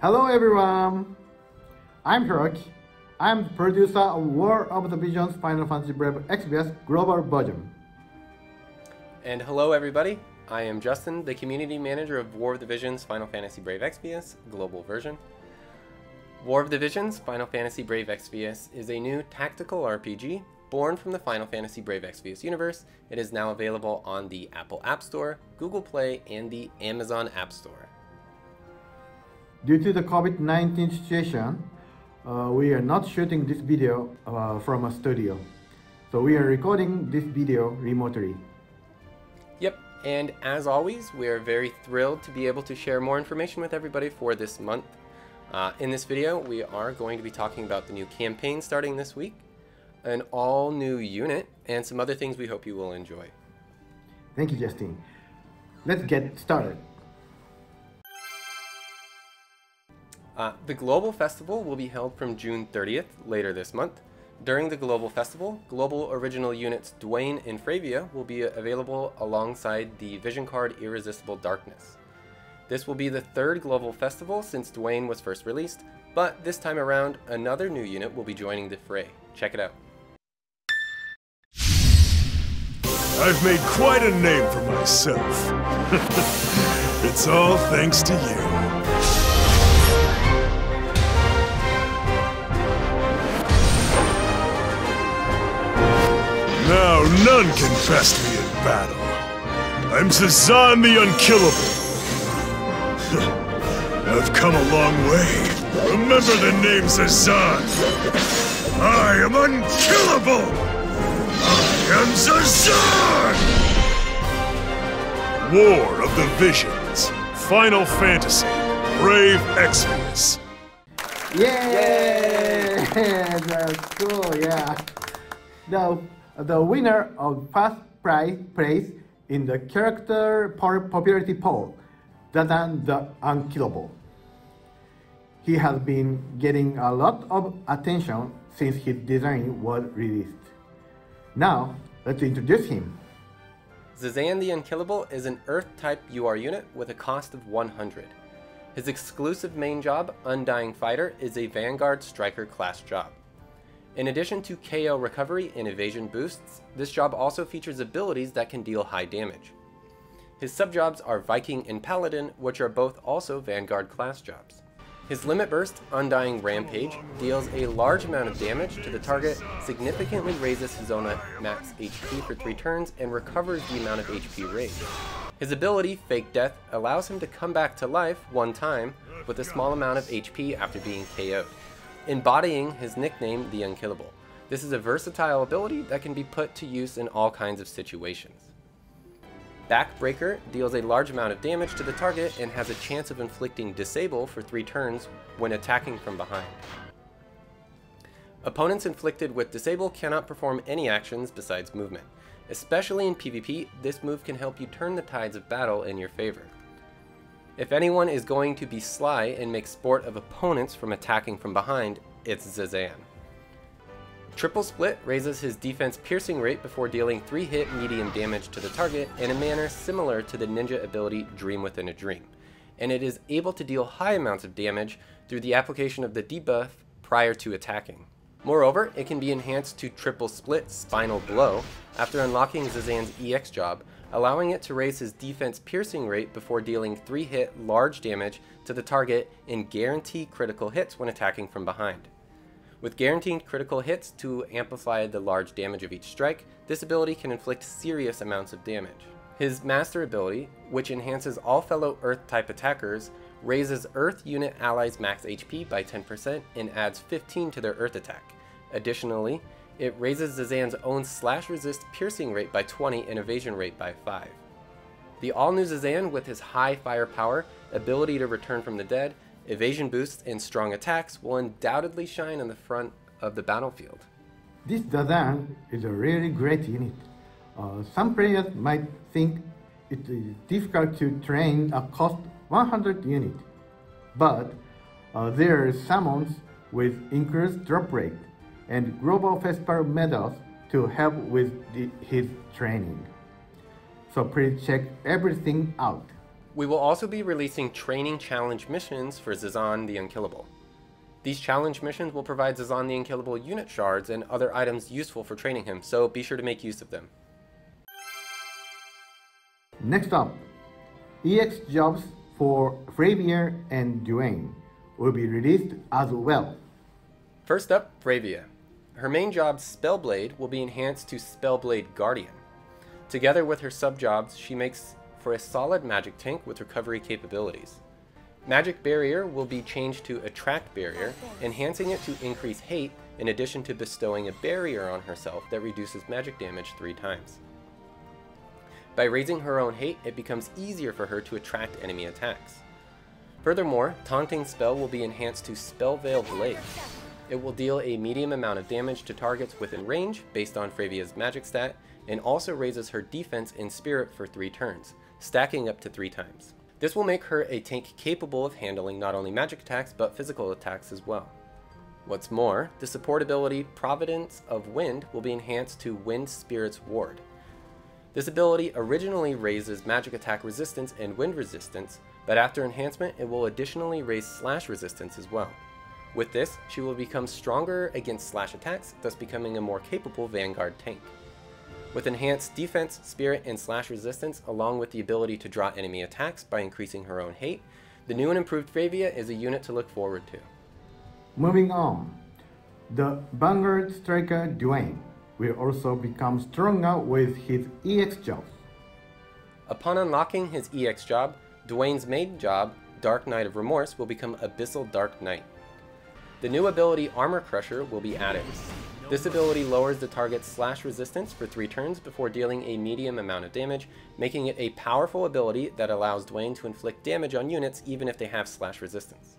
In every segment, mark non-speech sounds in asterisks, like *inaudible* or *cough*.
Hello everyone! I'm Hiroki. I'm the producer of War of the Visions Final Fantasy Brave Exvius Global Version. And hello everybody, I am Justin, the community manager of War of the Visions Final Fantasy Brave Exvius Global Version. War of the Visions Final Fantasy Brave Exvius is a new tactical RPG born from the Final Fantasy Brave Exvius universe. It is now available on the Apple App Store, Google Play, and the Amazon App Store. Due to the COVID-19 situation, uh, we are not shooting this video uh, from a studio. So we are recording this video remotely. Yep, and as always, we are very thrilled to be able to share more information with everybody for this month. Uh, in this video, we are going to be talking about the new campaign starting this week, an all new unit, and some other things we hope you will enjoy. Thank you, Justin. Let's get started. Uh, the Global Festival will be held from June 30th, later this month. During the Global Festival, Global Original Units Duane and Fryevia will be available alongside the Vision Card Irresistible Darkness. This will be the third Global Festival since Duane was first released, but this time around, another new unit will be joining the fray. Check it out. I've made quite a name for myself. *laughs* it's all thanks to you. Now none can best me in battle. I'm Zazan the Unkillable. *laughs* I've come a long way. Remember the name Zazan. I am unkillable! Am Zazan! War of the Visions. Final Fantasy. Brave Exvius. Yay! *laughs* That's cool, yeah. Now, the winner of first prize place in the character popularity poll, Zazan the Unkillable. He has been getting a lot of attention since his design was released. Now, let's introduce him. Zazan the Unkillable is an Earth-type UR unit with a cost of 100. His exclusive main job, Undying Fighter, is a Vanguard Striker class job. In addition to KO recovery and evasion boosts, this job also features abilities that can deal high damage. His subjobs are Viking and Paladin, which are both also Vanguard class jobs. His Limit Burst, Undying Rampage, deals a large amount of damage to the target, significantly raises his own max HP for 3 turns, and recovers the amount of HP raised. His ability, Fake Death, allows him to come back to life one time with a small amount of HP after being KO'd embodying his nickname, the Unkillable. This is a versatile ability that can be put to use in all kinds of situations. Backbreaker deals a large amount of damage to the target and has a chance of inflicting Disable for 3 turns when attacking from behind. Opponents inflicted with Disable cannot perform any actions besides movement. Especially in PvP, this move can help you turn the tides of battle in your favor. If anyone is going to be sly and make sport of opponents from attacking from behind, it's Zazan. Triple Split raises his defense piercing rate before dealing 3 hit medium damage to the target in a manner similar to the ninja ability Dream Within a Dream, and it is able to deal high amounts of damage through the application of the debuff prior to attacking. Moreover, it can be enhanced to Triple Split Spinal Blow after unlocking Zazan's EX job, allowing it to raise his defense piercing rate before dealing 3 hit large damage to the target and guarantee critical hits when attacking from behind. With guaranteed critical hits to amplify the large damage of each strike, this ability can inflict serious amounts of damage. His Master ability, which enhances all fellow Earth-type attackers, raises Earth unit allies' max HP by 10% and adds 15 to their Earth attack. Additionally, it raises Zazan's own slash resist piercing rate by 20 and evasion rate by 5. The all-new Zazan with his high firepower, ability to return from the dead, evasion boosts, and strong attacks will undoubtedly shine on the front of the battlefield. This Zazan is a really great unit. Uh, some players might think it is difficult to train a cost 100 unit, but uh, there are summons with increased drop rate and Global Festival medals to help with the, his training. so please check everything out. We will also be releasing training challenge missions for Zazan the Unkillable. These challenge missions will provide Zazan the Unkillable unit shards and other items useful for training him, so be sure to make use of them. Next up, EX jobs for Fryevia and Duane will be released as well. First up, Fryevia. Her main job, Spellblade, will be enhanced to Spellblade Guardian. Together with her sub-jobs, she makes for a solid magic tank with recovery capabilities. Magic Barrier will be changed to Attract Barrier, enhancing it to increase hate in addition to bestowing a barrier on herself that reduces magic damage three times. By raising her own hate, it becomes easier for her to attract enemy attacks. Furthermore, Taunting Spell will be enhanced to Spell Veil Blade. It will deal a medium amount of damage to targets within range based on Fryevia's magic stat, and also raises her defense and spirit for 3 turns, stacking up to 3 times. This will make her a tank capable of handling not only magic attacks but physical attacks as well. What's more, the support ability Providence of Wind will be enhanced to Wind Spirit's Ward. This ability originally raises magic attack resistance and wind resistance, but after enhancement it will additionally raise slash resistance as well. With this, she will become stronger against slash attacks, thus becoming a more capable Vanguard tank. With enhanced defense, spirit, and slash resistance, along with the ability to draw enemy attacks by increasing her own hate, the new and improved Fryevia is a unit to look forward to. Moving on, the Vanguard striker Duane will also become stronger with his EX job. Upon unlocking his EX job, Duane's main job, Dark Knight of Remorse, will become Abyssal Dark Knight. The new ability Armor Crusher will be added. This ability lowers the target's slash resistance for 3 turns before dealing a medium amount of damage, making it a powerful ability that allows Duane to inflict damage on units even if they have slash resistance.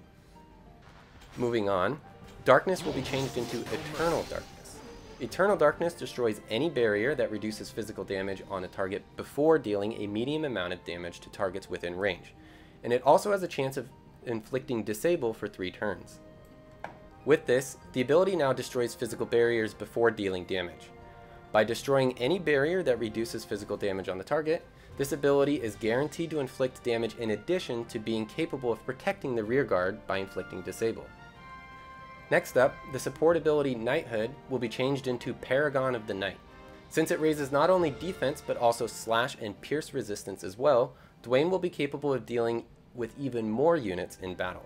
Moving on, Darkness will be changed into Eternal Darkness. Eternal Darkness destroys any barrier that reduces physical damage on a target before dealing a medium amount of damage to targets within range, and it also has a chance of inflicting Disable for 3 turns. With this, the ability now destroys physical barriers before dealing damage. By destroying any barrier that reduces physical damage on the target, this ability is guaranteed to inflict damage in addition to being capable of protecting the rearguard by inflicting Disable. Next up, the support ability Knighthood will be changed into Paragon of the Knight. Since it raises not only defense but also slash and pierce resistance as well, Duane will be capable of dealing with even more units in battle.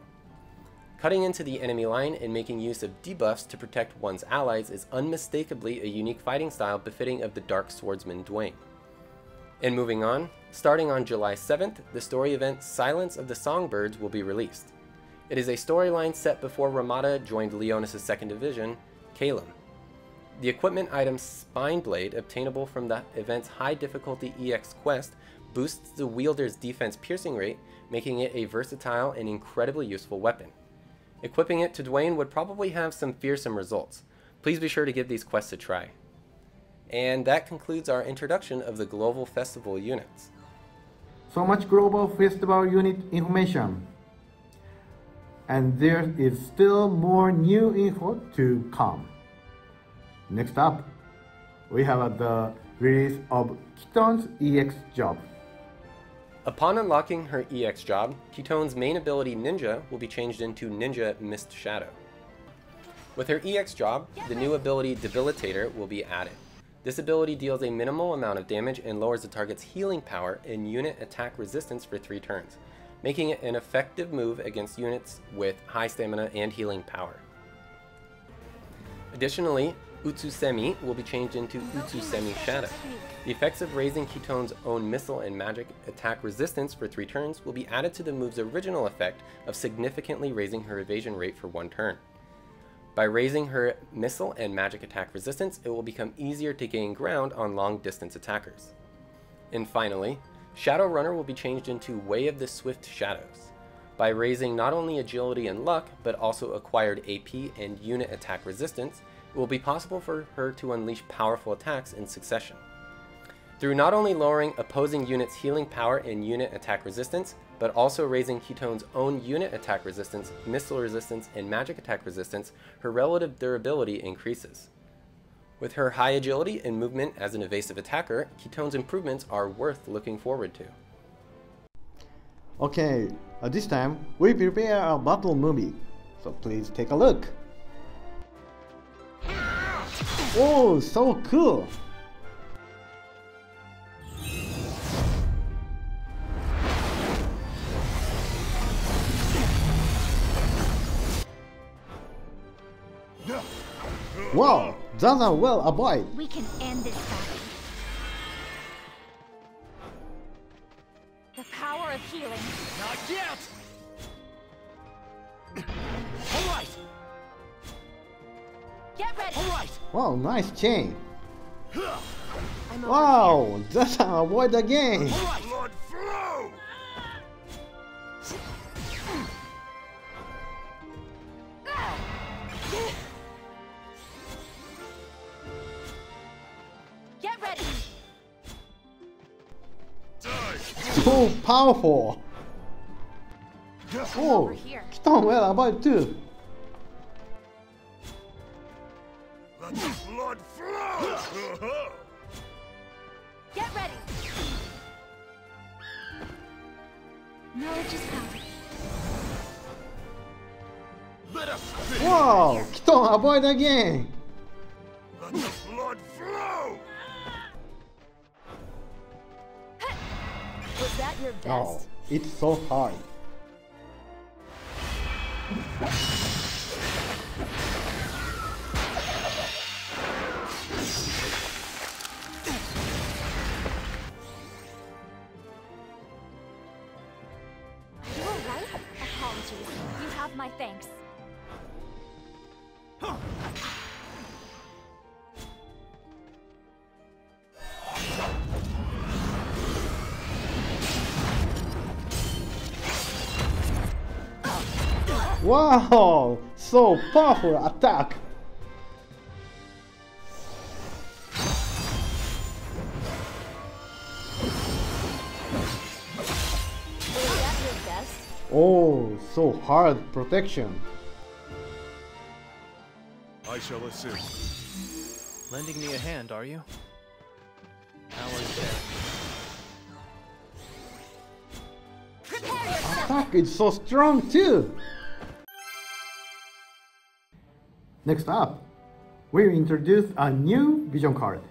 Cutting into the enemy line and making use of debuffs to protect one's allies is unmistakably a unique fighting style befitting of the Dark Swordsman Duane. And moving on, starting on July 7th, the story event Silence of the Songbirds will be released. It is a storyline set before Ramada joined Leonis' 2nd Division, Calum. The equipment item Spine Blade, obtainable from the event's high difficulty EX quest, boosts the wielder's defense piercing rate, making it a versatile and incredibly useful weapon. Equipping it to Duane would probably have some fearsome results. Please be sure to give these quests a try. And that concludes our introduction of the Global Festival units. So much Global Festival unit information and there is still more new info to come. Next up, we have the release of Kitone's EX job. Upon unlocking her EX job, Kitone's main ability Ninja will be changed into Ninja Mist Shadow. With her EX job, the new ability Debilitator will be added. This ability deals a minimal amount of damage and lowers the target's healing power and unit attack resistance for 3 turns making it an effective move against units with high stamina and healing power. Additionally, Utsusemi will be changed into Utsusemi Shadow. The effects of raising Kitone's own missile and magic attack resistance for 3 turns will be added to the move's original effect of significantly raising her evasion rate for 1 turn. By raising her missile and magic attack resistance, it will become easier to gain ground on long distance attackers. And finally, Shadow Runner will be changed into Way of the Swift Shadows. By raising not only agility and luck, but also acquired AP and unit attack resistance, it will be possible for her to unleash powerful attacks in succession. Through not only lowering opposing units' healing power and unit attack resistance, but also raising Kitone's own unit attack resistance, missile resistance, and magic attack resistance, her relative durability increases. With her high agility and movement as an evasive attacker, Kitone's improvements are worth looking forward to. Okay, uh, this time we prepare a battle movie, so please take a look. Oh, so cool! Wow, that's a well avoid. We can end this battle. Wow, nice chain. Wow, that's a avoid the game. Blood flow! here. Get ready. So powerful. Oh, here. Well avoid too. Kitone avoid again. Let the blood flow! Was that your best? Oh, it's so hard. Wow, so powerful attack. Was that your best? Oh, so hard protection. I shall assist. Lending me a hand, are you? Hours there. Prepare yourself. Attack is so strong too. Next up, we introduce a new vision card.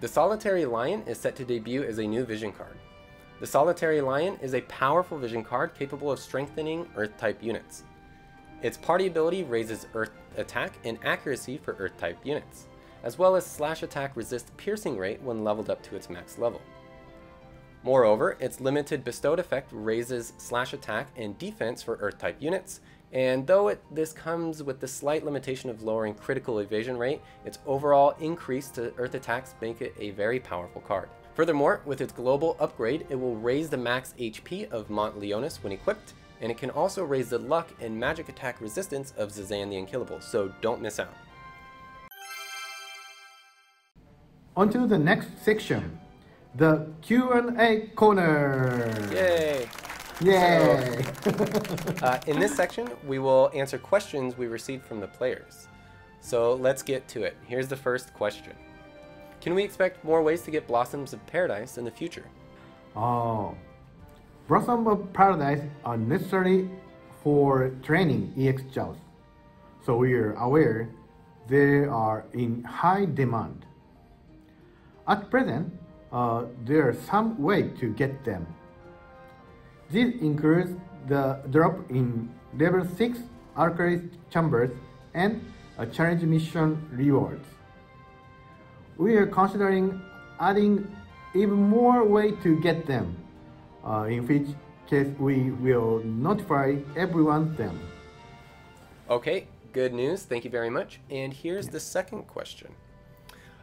The Solitary Lion is set to debut as a new vision card. The Solitary Lion is a powerful vision card capable of strengthening Earth type units. Its party ability raises Earth attack and accuracy for Earth type units, as well as slash attack resist piercing rate when leveled up to its max level. Moreover, its limited bestowed effect raises slash attack and defense for Earth type units, and though it, this comes with the slight limitation of lowering critical evasion rate, its overall increase to Earth attacks make it a very powerful card. Furthermore, with its global upgrade, it will raise the max HP of Mont Leonis when equipped, and it can also raise the luck and magic attack resistance of Zazan the Unkillable, so don't miss out. On to the next section, the Q&A corner. Yay! Yay! Uh, in this section, we will answer questions we received from the players. So let's get to it. Here's the first question. Can we expect more ways to get Blossoms of Paradise in the future? oh, Blossom of Paradise are necessary for training EX jobs, so we are aware they are in high demand. At present, uh, there are some way to get them. This includes the drop in level 6 archery chambers and a challenge mission rewards. We are considering adding even more way to get them, uh, in which case we will notify everyone them. Okay, good news. Thank you very much. And here's the second question.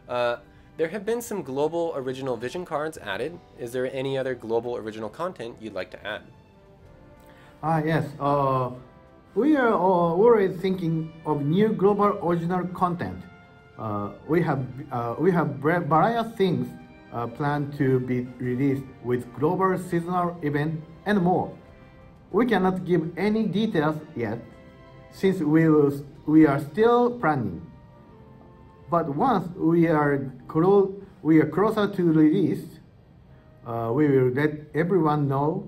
Uh, there have been some global original vision cards added. Is there any other global original content you'd like to add? Ah yes, uh, we are always thinking of new global original content. Uh, we have uh, we have various things uh, planned to be released with global seasonal event and more. We cannot give any details yet, since we will we are still planning. But once we are clo- we are closer to release, uh, we will let everyone know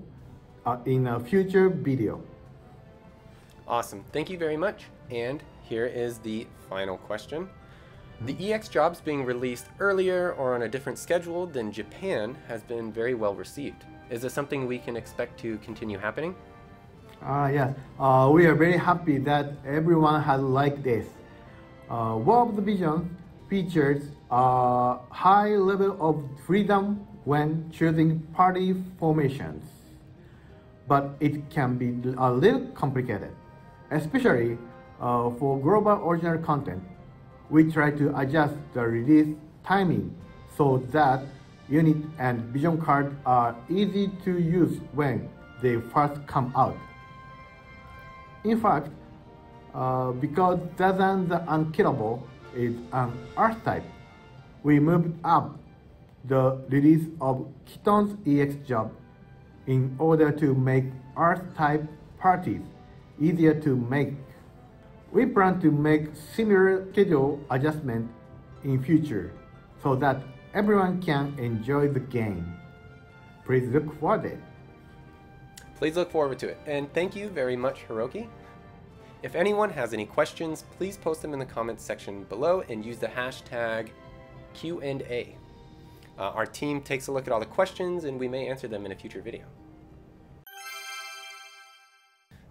uh, in a future video. Awesome. Thank you very much. And here is the final question. The EX jobs being released earlier or on a different schedule than Japan has been very well received. Is this something we can expect to continue happening? Uh, yes, uh, we are very happy that everyone has liked this. Uh, War of the Vision features a high level of freedom when choosing party formations, but it can be a little complicated, especially uh, for global original content. We try to adjust the release timing so that unit and vision cards are easy to use when they first come out. In fact, uh, because Zazan the Unkillable is an Earth type, we moved up the release of Kitone's EX job in order to make Earth type parties easier to make. We plan to make similar schedule adjustment in future so that everyone can enjoy the game. Please look for it. Please look forward to it. And thank you very much, Hiroki. If anyone has any questions, please post them in the comments section below and use the hashtag Q&A. Uh, our team takes a look at all the questions and we may answer them in a future video.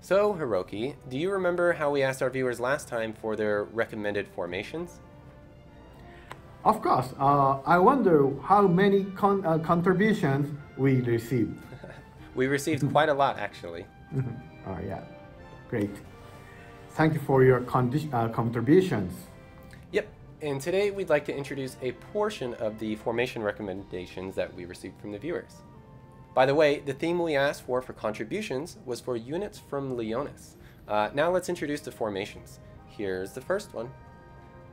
So, Hiroki, do you remember how we asked our viewers last time for their recommended formations? Of course, uh, I wonder how many con- uh, contributions we received. *laughs* We received quite a lot, actually. *laughs* Oh, yeah, great. Thank you for your uh, contributions. Yep, and today we'd like to introduce a portion of the formation recommendations that we received from the viewers. By the way, the theme we asked for for contributions was for units from Leonis. Uh, now let's introduce the formations. Here's the first one.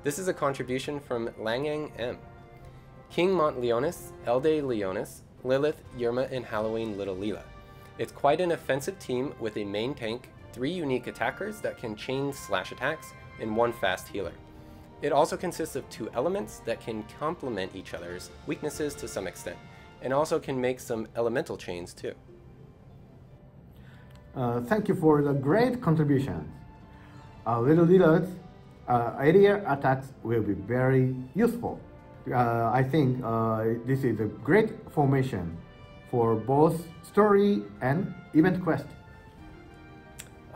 This is a contribution from Langang M. King Mont Leonis, Elde Leonis, Lilith, Yerma, and Halloween Little Leela. It's quite an offensive team with a main tank, three unique attackers that can chain slash attacks, and one fast healer. It also consists of two elements that can complement each other's weaknesses to some extent, and also can make some elemental chains too. Uh, thank you for the great contributions. Uh, Little Leela's, uh, area attacks will be very useful. Uh, I think uh, this is a great formation for both story and event quest.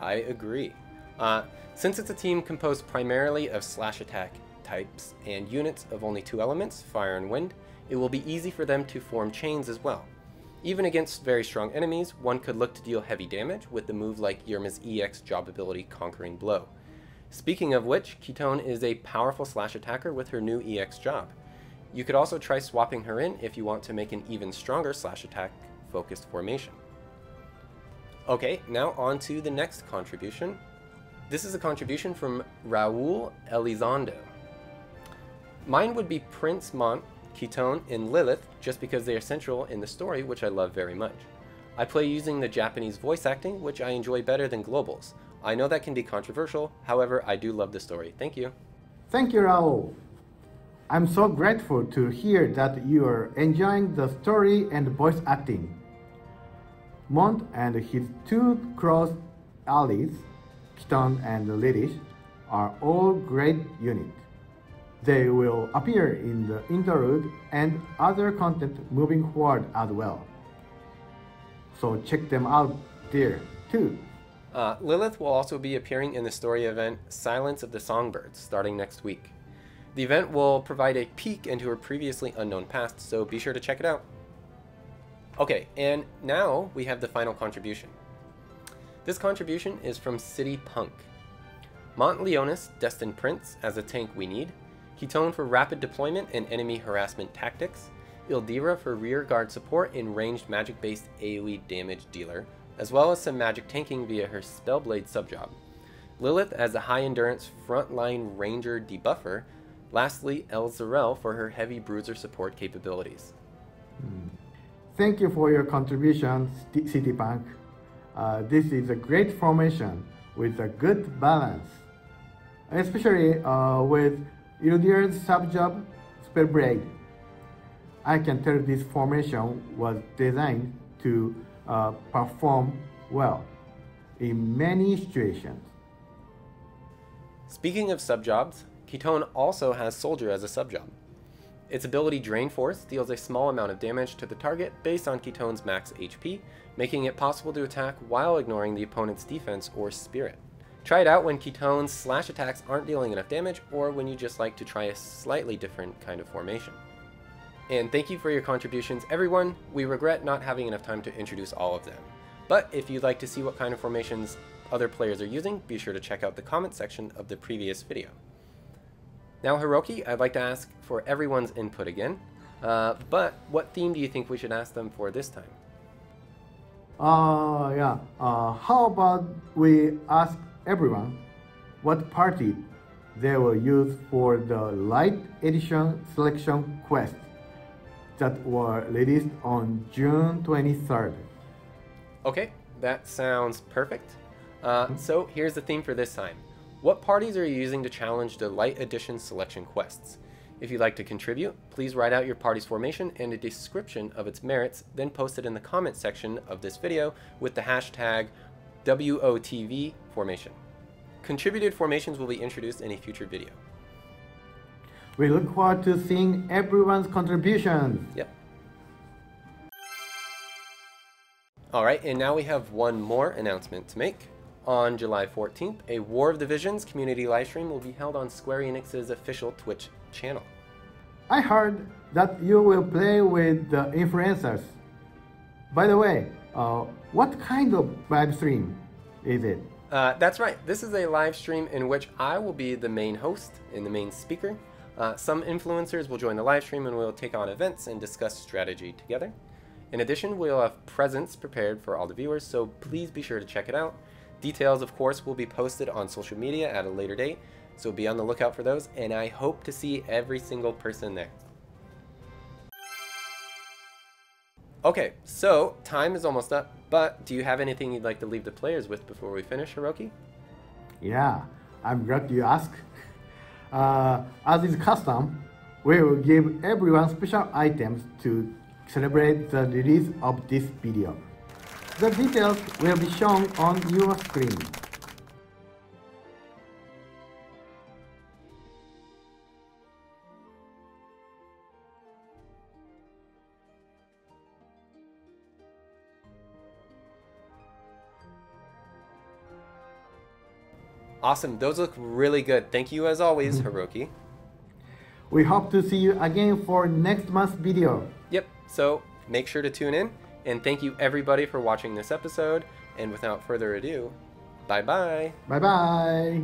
I agree. Uh, since it's a team composed primarily of slash attack types and units of only two elements, fire and wind, it will be easy for them to form chains as well. Even against very strong enemies, one could look to deal heavy damage with the move like Yerma's EX job ability Conquering Blow. Speaking of which, Kitone is a powerful slash attacker with her new EX job. You could also try swapping her in if you want to make an even stronger slash attack focused formation. Okay, now on to the next contribution. This is a contribution from Raul Elizondo. Mine would be Prince Mont, Kitone, and Lilith just because they are central in the story, which I love very much. I play using the Japanese voice acting, which I enjoy better than globals. I know that can be controversial, however, I do love the story. Thank you. Thank you, Raul. I'm so grateful to hear that you are enjoying the story and voice acting. Mont and his two cross allies, Kitone and Lilith, are all great units. They will appear in the interlude and other content moving forward as well. So check them out there too. Uh, Lilith will also be appearing in the story event Silence of the Songbirds starting next week. The event will provide a peek into her previously unknown past, so be sure to check it out. Okay, and now we have the final contribution. This contribution is from City Punk. Mont Leonis, Destined Prince, as a tank we need. Kitone for rapid deployment and enemy harassment tactics. Ildira for rear guard support and ranged magic based AoE damage dealer, as well as some magic tanking via her Spellblade subjob. Lilith as a high endurance frontline ranger debuffer. Lastly, El Zarel for her heavy bruiser support capabilities. Hmm. Thank you for your contribution, City Punk. Uh, this is a great formation with a good balance, especially uh, with Ildira's sub-job, Spellblade. I can tell this formation was designed to uh, perform well in many situations. Speaking of subjobs, Kitone also has Soldier as a subjob. Its ability Drain Force deals a small amount of damage to the target based on Kitone's max HP, making it possible to attack while ignoring the opponent's defense or spirit. Try it out when Kitone's slash attacks aren't dealing enough damage or when you just like to try a slightly different kind of formation. And thank you for your contributions everyone, we regret not having enough time to introduce all of them. But if you'd like to see what kind of formations other players are using, be sure to check out the comment section of the previous video. Now Hiroki, I'd like to ask for everyone's input again, uh, but what theme do you think we should ask them for this time? Uh, yeah. Uh, how about we ask everyone what party they will use for the light edition selection quest that were released on June 23rd. Okay, that sounds perfect. Uh, so here's the theme for this time. What parties are you using to challenge the Light Edition selection quests? If you'd like to contribute, please write out your party's formation and a description of its merits, then post it in the comment section of this video with the hashtag WOTV formation. Contributed formations will be introduced in a future video. We look forward to seeing everyone's contributions. Yep. Alright, and now we have one more announcement to make. On July 14th, a War of the Visions community livestream will be held on Square Enix's official Twitch channel. I heard that you will play with the influencers. By the way, uh, what kind of live stream is it? Uh, that's right, this is a live stream in which I will be the main host and the main speaker. Uh, some influencers will join the live stream and we'll take on events and discuss strategy together. In addition, we'll have presents prepared for all the viewers, so please be sure to check it out. Details, of course, will be posted on social media at a later date, so be on the lookout for those, and I hope to see every single person there. Okay, so time is almost up, but do you have anything you'd like to leave the players with before we finish, Hiroki? Yeah, I'm glad you asked. Uh, as is custom, we will give everyone special items to celebrate the release of this video. The details will be shown on your screen. Awesome, those look really good. Thank you as always, mm-hmm. Hiroki. We hope to see you again for next month's video. Yep, so make sure to tune in, and thank you everybody for watching this episode, and without further ado, bye bye! Bye bye!